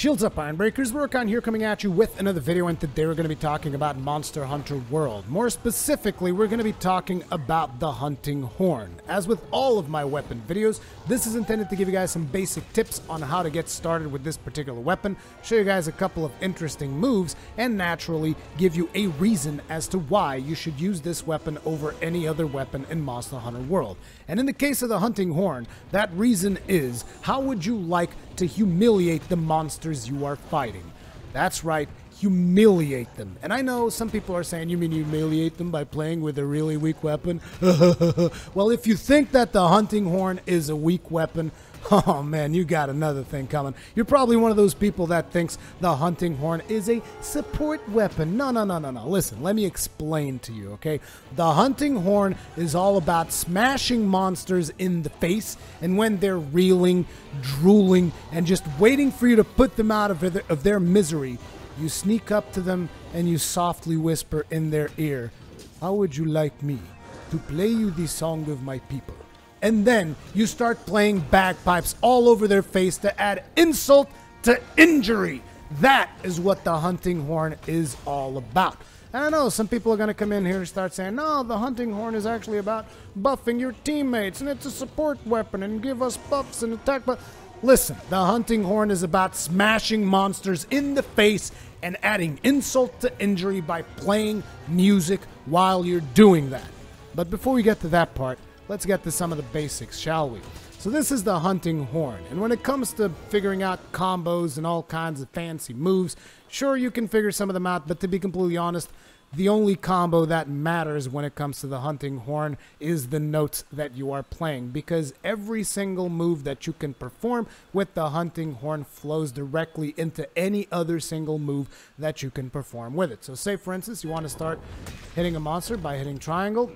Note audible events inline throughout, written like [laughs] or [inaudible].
Shields up, Ironbreakers. Rurikhan here coming at you with another video, and today we're going to be talking about Monster Hunter World. More specifically, we're going to be talking about the Hunting Horn. As with all of my weapon videos, this is intended to give you guys some basic tips on how to get started with this particular weapon, show you guys a couple of interesting moves, and naturally give you a reason as to why you should use this weapon over any other weapon in Monster Hunter World. And in the case of the Hunting Horn, that reason is how would you like to humiliate the monsters you are fighting. That's right, humiliate them. And I know some people are saying, you mean humiliate them by playing with a really weak weapon? [laughs] well, if you think that the hunting horn is a weak weapon, [laughs] Oh man, you got another thing coming. You're probably one of those people that thinks the hunting horn is a support weapon. No, no, no, no, no. Listen, let me explain to you, okay? The hunting horn is all about smashing monsters in the face, and when they're reeling, drooling, and just waiting for you to put them out of their, of their misery, you sneak up to them and you softly whisper in their ear, How would you like me to play you the song of my people? And then you start playing bagpipes all over their face to add insult to injury. That is what the hunting horn is all about. And I know some people are going to come in here and start saying, no, the hunting horn is actually about buffing your teammates and it's a support weapon and give us buffs and attack. But listen, the hunting horn is about smashing monsters in the face and adding insult to injury by playing music while you're doing that. But before we get to that part, let's get to some of the basics, shall we? So this is the hunting horn, and when it comes to figuring out combos and all kinds of fancy moves, sure you can figure some of them out, but to be completely honest, the only combo that matters when it comes to the hunting horn is the notes that you are playing because every single move that you can perform with the hunting horn flows directly into any other single move that you can perform with it. So say for instance you want to start hitting a monster by hitting triangle,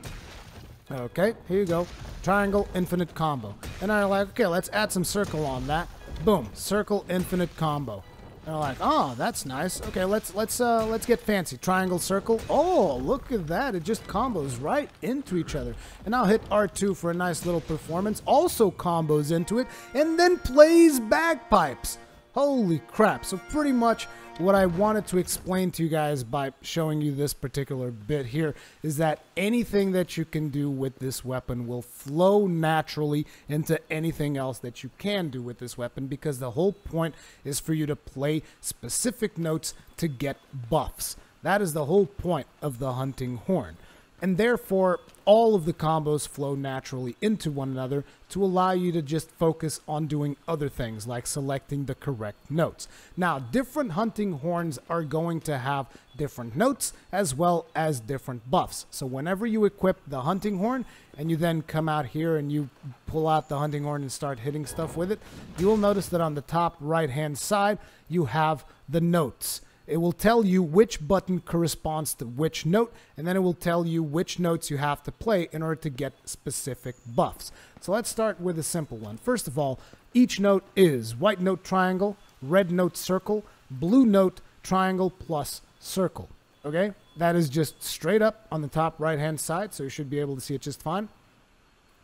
Okay, here you go. Triangle infinite combo. And I'm like, okay, let's add some circle on that. Boom, circle infinite combo. And I'm like, oh, that's nice. Okay, let's let's uh let's get fancy. Triangle circle. Oh, look at that. It just combos right into each other. And I'll hit R2 for a nice little performance. Also combos into it and then plays bagpipes. Holy crap. So pretty much what I wanted to explain to you guys by showing you this particular bit here is that anything that you can do with this weapon will flow naturally into anything else that you can do with this weapon because the whole point is for you to play specific notes to get buffs. That is the whole point of the hunting horn and therefore all of the combos flow naturally into one another to allow you to just focus on doing other things like selecting the correct notes. Now, different hunting horns are going to have different notes as well as different buffs. So whenever you equip the hunting horn and you then come out here and you pull out the hunting horn and start hitting stuff with it, you will notice that on the top right hand side you have the notes. It will tell you which button corresponds to which note, and then it will tell you which notes you have to play in order to get specific buffs. So let's start with a simple one. First of all, each note is white note triangle, red note circle, blue note triangle plus circle. Okay? That is just straight up on the top right hand side, so you should be able to see it just fine.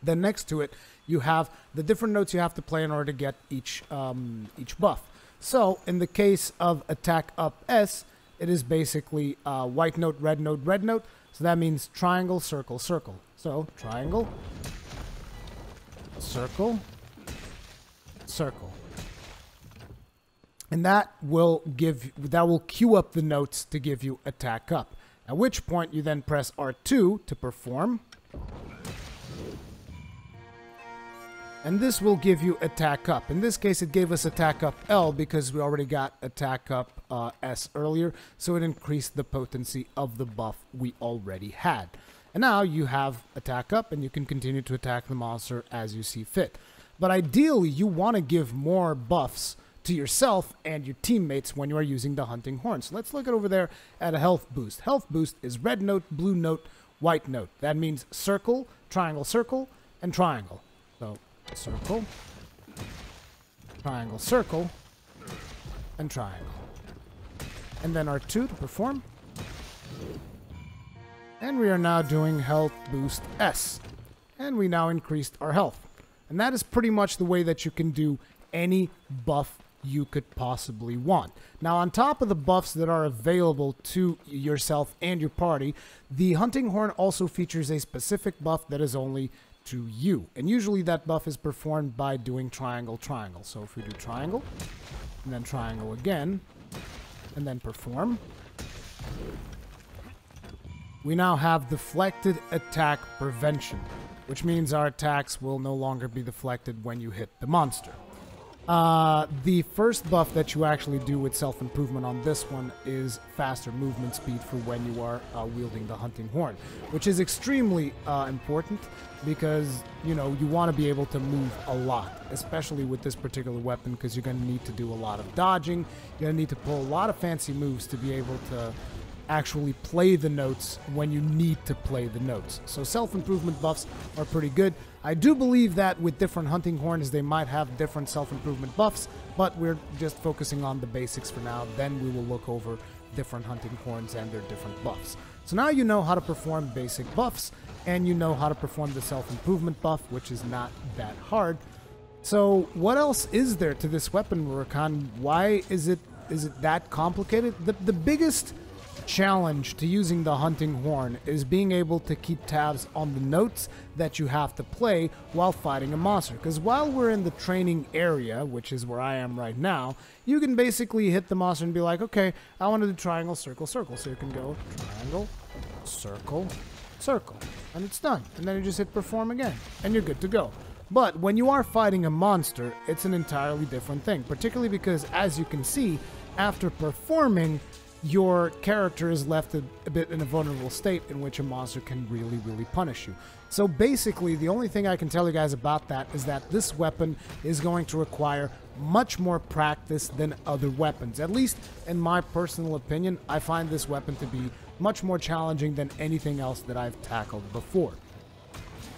Then next to it, you have the different notes you have to play in order to get each um, each buff. So in the case of attack up S, it is basically uh, white note, red note, red note. So that means triangle, circle, circle. So triangle, circle, circle. And that will give that will queue up the notes to give you attack up. At which point you then press R2 to perform. And this will give you attack up. In this case, it gave us attack up L because we already got attack up uh, S earlier, so it increased the potency of the buff we already had. And now you have attack up, and you can continue to attack the monster as you see fit. But ideally, you want to give more buffs to yourself and your teammates when you are using the hunting horn. So let's look at over there at a health boost. Health boost is red note, blue note, white note. That means circle, triangle, circle, and triangle. Circle, triangle, circle, and triangle. And then R2 to perform. And we are now doing health boost S. And we now increased our health. And that is pretty much the way that you can do any buff you could possibly want. Now, on top of the buffs that are available to yourself and your party, the Hunting Horn also features a specific buff that is only to you. And usually that buff is performed by doing triangle, triangle. So if we do triangle, and then triangle again, and then perform, we now have deflected attack prevention, which means our attacks will no longer be deflected when you hit the monster. Uh, the first buff that you actually do with self-improvement on this one is faster movement speed for when you are uh, wielding the hunting horn, which is extremely uh, important because, you know, you want to be able to move a lot, especially with this particular weapon because you're going to need to do a lot of dodging, you're going to need to pull a lot of fancy moves to be able to actually play the notes when you need to play the notes. So self-improvement buffs are pretty good. I do believe that with different hunting horns, they might have different self-improvement buffs, but we're just focusing on the basics for now. Then we will look over different hunting horns and their different buffs. So now you know how to perform basic buffs, and you know how to perform the self-improvement buff, which is not that hard. So what else is there to this weapon, Rurikhan? Why is it is it that complicated? The the biggest challenge to using the hunting horn is being able to keep tabs on the notes that you have to play while fighting a monster. Because while we're in the training area, which is where I am right now, you can basically hit the monster and be like, okay, I want to do triangle, circle, circle. So you can go triangle, circle, circle, and it's done. And then you just hit perform again, and you're good to go. But when you are fighting a monster, it's an entirely different thing, particularly because, as you can see, after performing, your character is left a, a, bit in a vulnerable state in which a monster can really, really punish you. So basically, the only thing I can tell you guys about that is that this weapon is going to require much more practice than other weapons. At least, in my personal opinion, I find this weapon to be much more challenging than anything else that I've tackled before.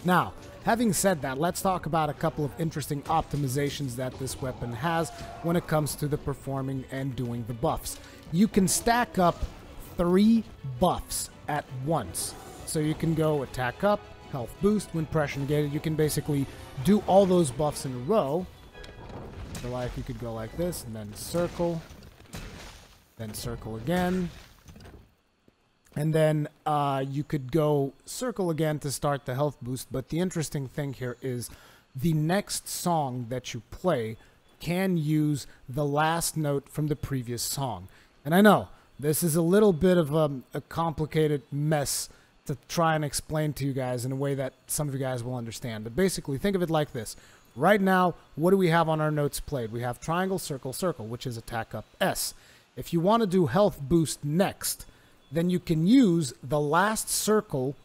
Now, having said that, let's talk about a couple of interesting optimizations that this weapon has when it comes to the performing and doing the buffs you can stack up three buffs at once. So you can go attack up, health boost, wind pressure negated. You can basically do all those buffs in a row. So like you could go like this and then circle, then circle again. And then uh, you could go circle again to start the health boost. But the interesting thing here is the next song that you play can use the last note from the previous song. And I know this is a little bit of a, a, complicated mess to try and explain to you guys in a way that some of you guys will understand. But basically, think of it like this. Right now, what do we have on our notes played? We have triangle, circle, circle, which is attack up S. If you want to do health boost next, then you can use the last circle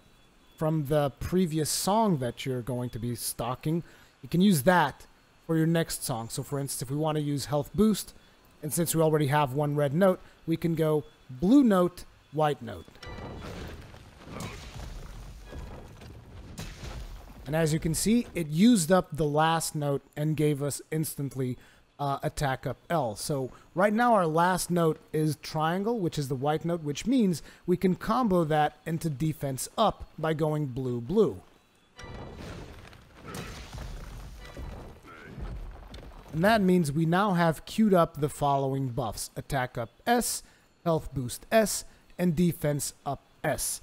from the previous song that you're going to be stocking. You can use that for your next song. So for instance, if we want to use health boost, and since we already have one red note, we can go blue note, white note. And as you can see, it used up the last note and gave us instantly uh, attack up L. So right now our last note is triangle, which is the white note, which means we can combo that into defense up by going blue blue. And that means we now have queued up the following buffs. Attack up S, Health Boost S, and Defense up S.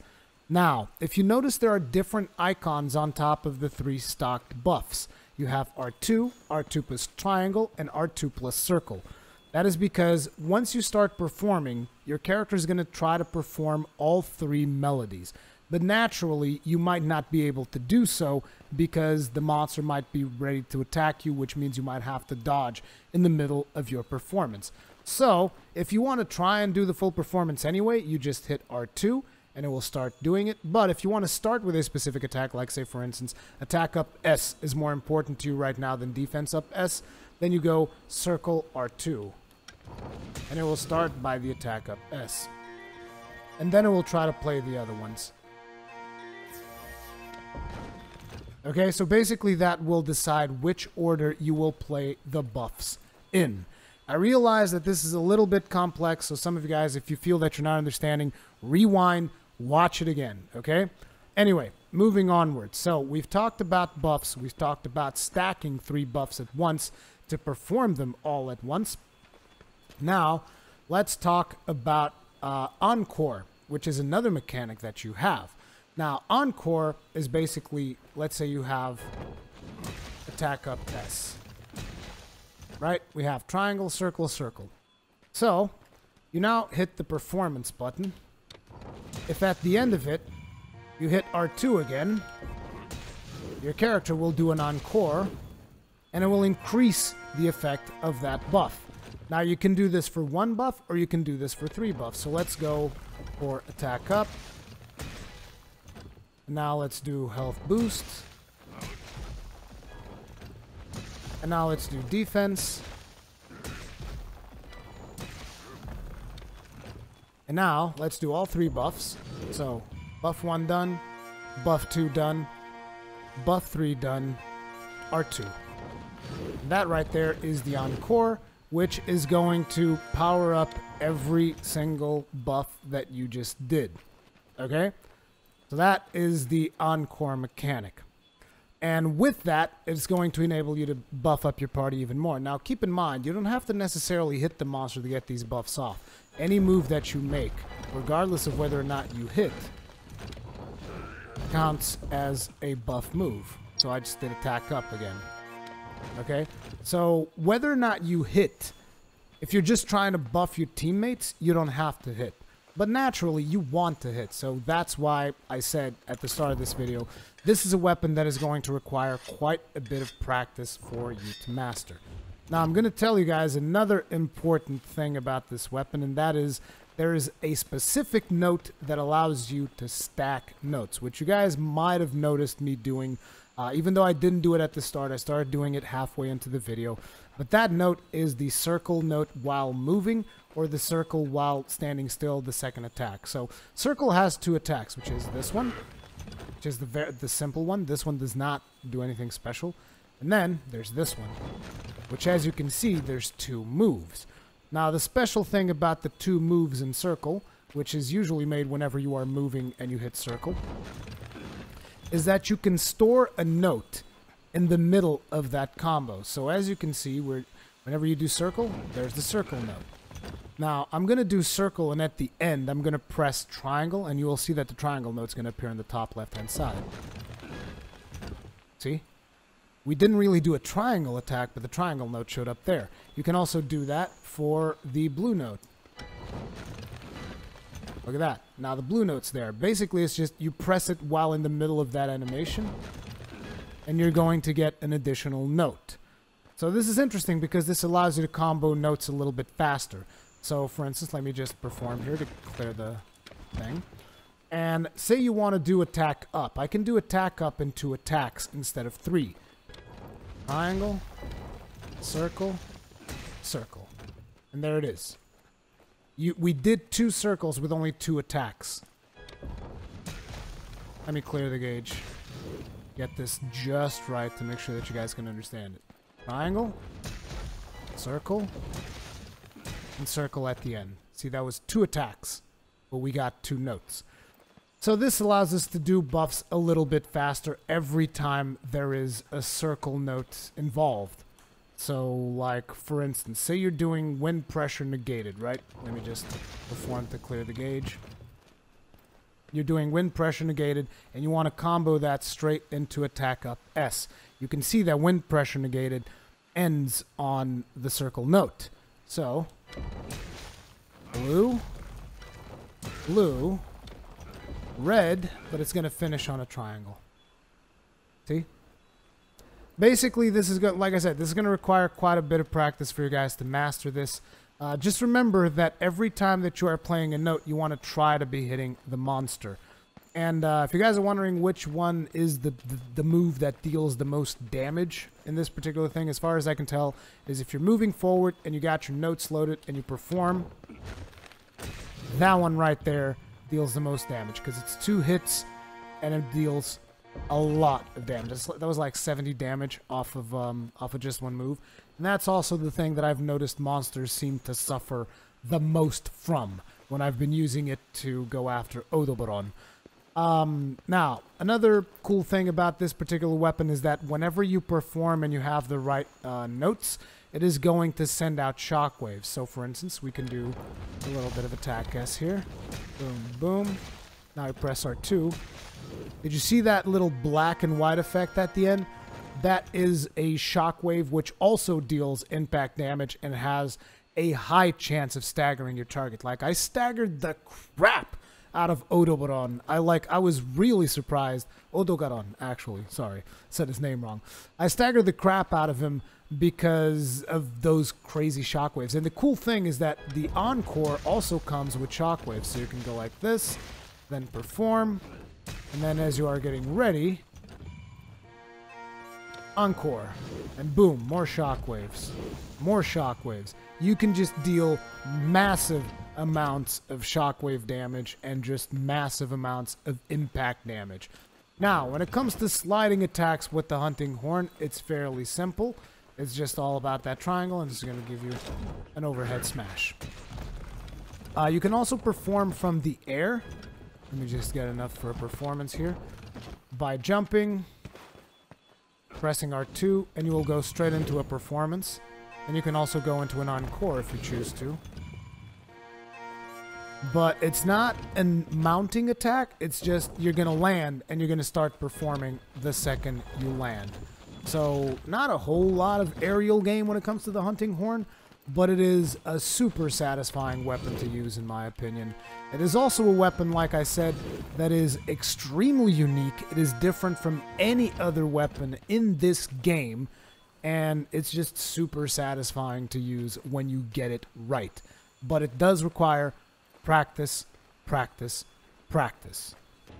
Now, if you notice there are different icons on top of the three stocked buffs. You have R2, R2 plus triangle, and R2 plus circle. That is because once you start performing, your character is going to try to perform all three melodies but naturally you might not be able to do so because the monster might be ready to attack you, which means you might have to dodge in the middle of your performance. So, if you want to try and do the full performance anyway, you just hit R2 and it will start doing it. But if you want to start with a specific attack, like say for instance, attack up S is more important to you right now than defense up S, then you go circle R2. And it will start by the attack up S. And then it will try to play the other ones. Okay, so basically that will decide which order you will play the buffs in. I realize that this is a little bit complex, so some of you guys, if you feel that you're not understanding, rewind, watch it again, okay? Anyway, moving onward. So we've talked about buffs, we've talked about stacking three buffs at once to perform them all at once. Now, let's talk about uh, Encore, which is another mechanic that you have. Now, Encore is basically, let's say you have attack up S. Right? We have triangle, circle, circle. So, you now hit the performance button. If at the end of it, you hit R2 again, your character will do an encore, and it will increase the effect of that buff. Now you can do this for one buff, or you can do this for three buffs. So let's go for attack up. Now let's do health boost. And now let's do defense. And now, let's do all three buffs. So, buff 1 done, buff 2 done, buff 3 done, R2. That right there is the Encore, which is going to power up every single buff that you just did. Okay? So that is the Encore mechanic. And with that, it's going to enable you to buff up your party even more. Now, keep in mind, you don't have to necessarily hit the monster to get these buffs off. Any move that you make, regardless of whether or not you hit, counts as a buff move. So I just did attack up again. Okay? So whether or not you hit, if you're just trying to buff your teammates, you don't have to hit. But naturally, you want to hit. So that's why I said at the start of this video, this is a weapon that is going to require quite a bit of practice for you to master. Now, I'm going to tell you guys another important thing about this weapon, and that is there is a specific note that allows you to stack notes, which you guys might have noticed me doing. Uh, even though I didn't do it at the start, I started doing it halfway into the video. But that note is the circle note while moving, or the circle while standing still, the second attack. So circle has two attacks, which is this one, which is the, the simple one. This one does not do anything special. And then there's this one, which as you can see, there's two moves. Now, the special thing about the two moves in circle, which is usually made whenever you are moving and you hit circle, is that you can store a note in the middle of that combo. So as you can see, whenever you do circle, there's the circle note. Now, I'm going to do circle, and at the end, I'm going to press triangle, and you will see that the triangle note is going to appear in the top left-hand side. See? We didn't really do a triangle attack, but the triangle note showed up there. You can also do that for the blue note. Look at that. Now the blue note's there. Basically, it's just you press it while in the middle of that animation, and you're going to get an additional note. So this is interesting because this allows you to combo notes a little bit faster. So for instance, let me just perform here to clear the thing. And say you want to do attack up. I can do attack up in two attacks instead of three. Triangle, circle, circle. And there it is. You, we did two circles with only two attacks. Let me clear the gauge. Get this just right to make sure that you guys can understand it. Triangle, circle, and circle at the end. See, that was two attacks, but we got two notes. So this allows us to do buffs a little bit faster every time there is a circle note involved. So like, for instance, say you're doing wind pressure negated, right? Let me just perform to clear the gauge. You're doing wind pressure negated, and you want to combo that straight into attack up S. You can see that wind pressure negated ends on the circle note. So, blue, blue, red, but it's going to finish on a triangle. See? Basically, this is going like I said, this is going to require quite a bit of practice for you guys to master this. Uh, just remember that every time that you are playing a note, you want to try to be hitting the monster. And uh, if you guys are wondering which one is the, the, the move that deals the most damage in this particular thing, as far as I can tell, is if you're moving forward and you got your notes loaded and you perform, that one right there deals the most damage because it's two hits and it deals a lot of damage. That was like 70 damage off of um, off of just one move. And that's also the thing that I've noticed monsters seem to suffer the most from when I've been using it to go after Odoboron. Um, now, another cool thing about this particular weapon is that whenever you perform and you have the right uh, notes, it is going to send out shockwaves. So, for instance, we can do a little bit of attack S here. Boom, boom. Now I press R2. Did you see that little black and white effect at the end? That is a shockwave which also deals impact damage and has a high chance of staggering your target. Like I staggered the crap out of Odogaron. I like I was really surprised. Odogaron, actually. Sorry. Said his name wrong. I staggered the crap out of him because of those crazy shockwaves. And the cool thing is that the Encore also comes with shockwaves. So you can go like this, then perform, and then as you are getting ready, Encore. And boom, more shockwaves. More shockwaves. You can just deal massive amounts of shockwave damage and just massive amounts of impact damage. Now, when it comes to sliding attacks with the Hunting Horn, it's fairly simple. It's just all about that triangle, and it's going to give you an overhead smash. Uh, you can also perform from the air. Let me just get enough for a performance here. By jumping, pressing R2, and you will go straight into a performance. And you can also go into an encore if you choose to. But it's not a mounting attack, it's just you're going to land and you're going to start performing the second you land. So, not a whole lot of aerial game when it comes to the hunting horn, but it is a super satisfying weapon to use in my opinion. It is also a weapon, like I said, that is extremely unique. It is different from any other weapon in this game, and it's just super satisfying to use when you get it right. But it does require practice, practice, practice.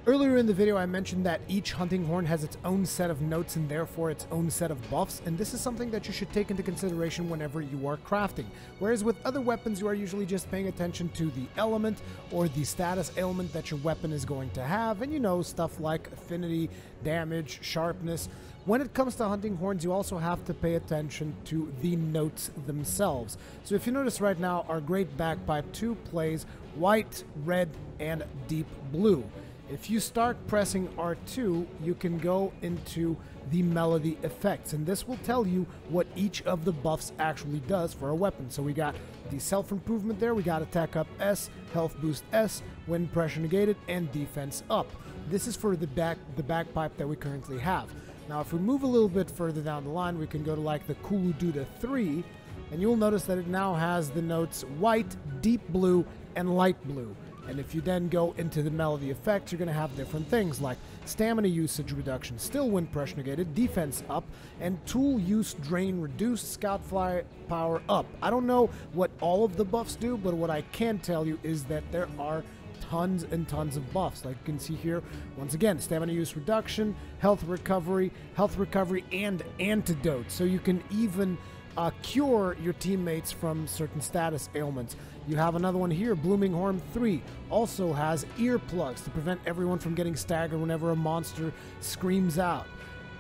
Earlier in the video I mentioned that each hunting horn has its own set of notes and therefore its own set of buffs, and this is something that you should take into consideration whenever you are crafting. Whereas with other weapons you are usually just paying attention to the element or the status ailment that your weapon is going to have, and you know, stuff like affinity, damage, sharpness. When it comes to hunting horns, you also have to pay attention to the notes themselves. So if you notice right now, our Great Bagpipe 2 plays white, red, and deep blue. If you start pressing R2, you can go into the melody effects, and this will tell you what each of the buffs actually does for a weapon. So we got the self-improvement there, we got attack up S, health boost S, wind pressure negated, and defense up. This is for the back the bagpipe that we currently have. Now if we move a little bit further down the line, we can go to like the Kulududa 3, and you'll notice that it now has the notes white, deep blue, and light blue. And if you then go into the melody effects, you're going to have different things like stamina usage reduction, still wind pressure negated, defense up, and tool use drain reduced, scout fly power up. I don't know what all of the buffs do, but what I can tell you is that there are tons and tons of buffs. Like you can see here, once again, stamina use reduction, health recovery, health recovery, and antidote. So you can even uh, cure your teammates from certain status ailments. You have another one here, Blooming Horn 3, also has earplugs to prevent everyone from getting staggered whenever a monster screams out.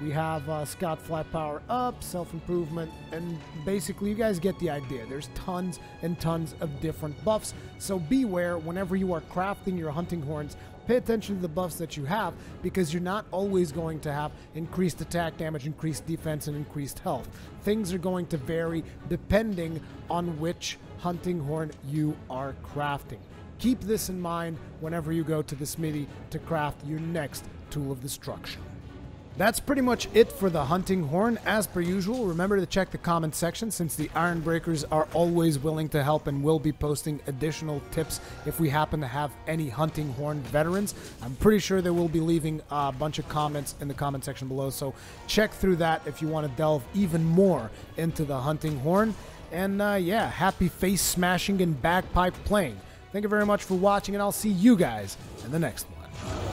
We have uh, Scout Fly Power Up, Self Improvement, and basically, you guys get the idea. There's tons and tons of different buffs, so beware whenever you are crafting your hunting horns. Pay attention to the buffs that you have because you're not always going to have increased attack damage, increased defense, and increased health. Things are going to vary depending on which hunting horn you are crafting. Keep this in mind whenever you go to the smithy to craft your next tool of destruction. That's pretty much it for the hunting horn. As per usual, remember to check the comment section since the Iron Breakers are always willing to help and will be posting additional tips if we happen to have any hunting horn veterans. I'm pretty sure they will be leaving a bunch of comments in the comment section below, so check through that if you want to delve even more into the hunting horn. And uh, yeah, happy face smashing and bagpipe playing. Thank you very much for watching, and I'll see you guys in the next one.